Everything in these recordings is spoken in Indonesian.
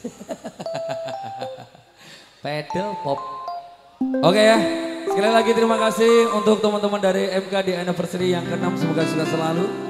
Pedal pop. Oke ya, sekali lagi terima kasih untuk teman-teman dari MK di anniversary yang ke-6. Semoga sukses selalu.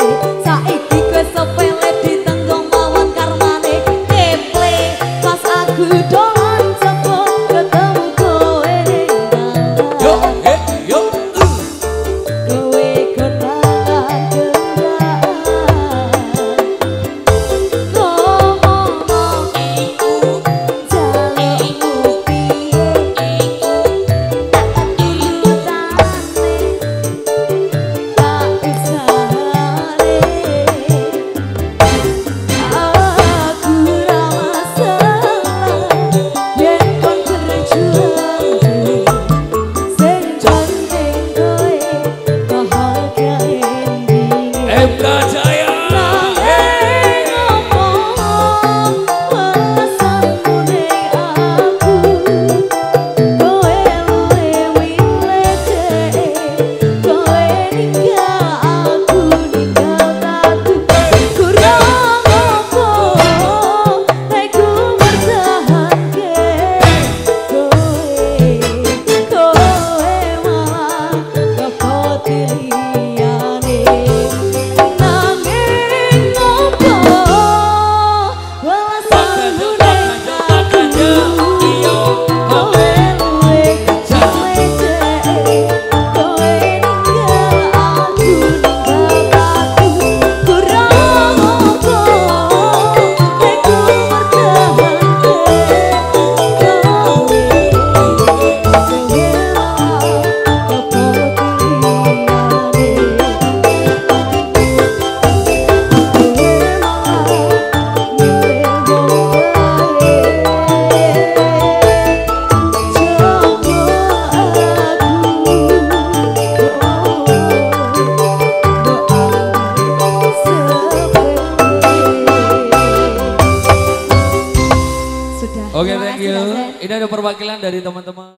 Thank you. really perwakilan dari teman-teman.